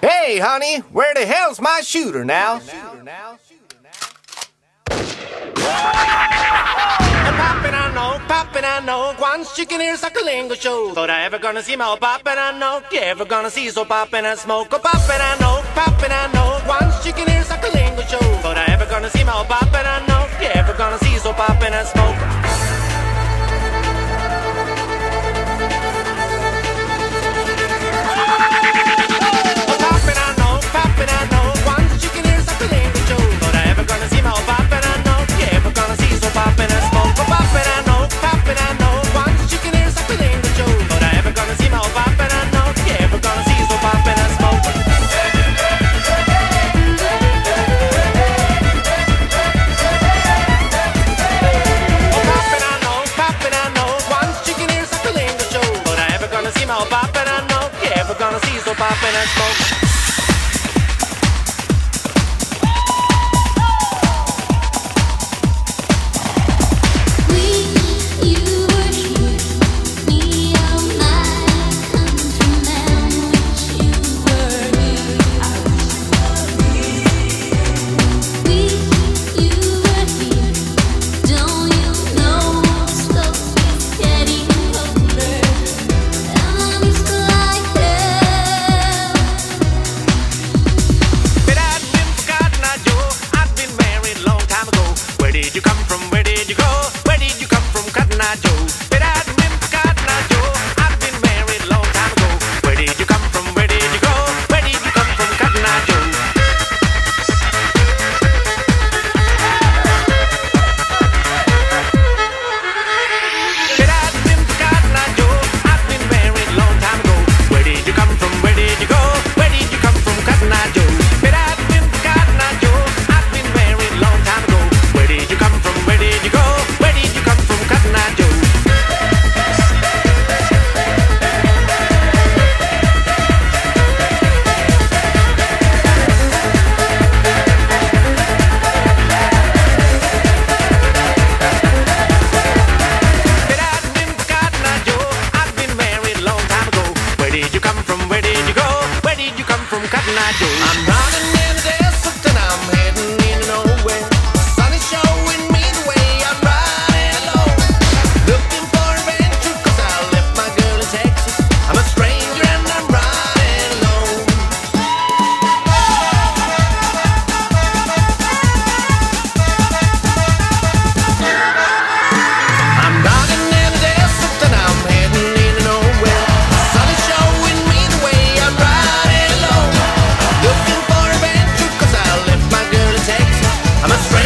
Hey, honey, where the hell's my shooter now? Shooter now. Poppin', I know, poppin', I know. Once you can hear Sakalingo show. but I ever gonna see my popping, poppin', I know. You ever gonna see so poppin' and smoke? Oh, poppin', I know, poppin', I know. Once you can hear Sakalingo show. but I ever gonna see my popping, poppin', I know. You ever gonna see so poppin' and smoke? Where did you go? Where did you come from, Cotton Eye Joe? I'm not I'm a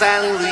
sang